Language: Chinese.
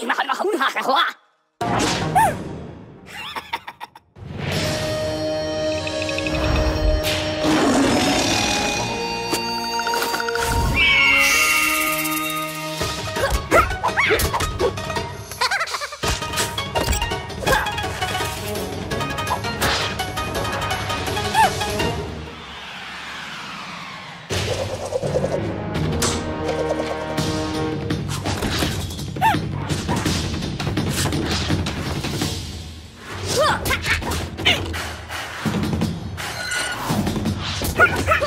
你那还是个横着他还花。Ha ha!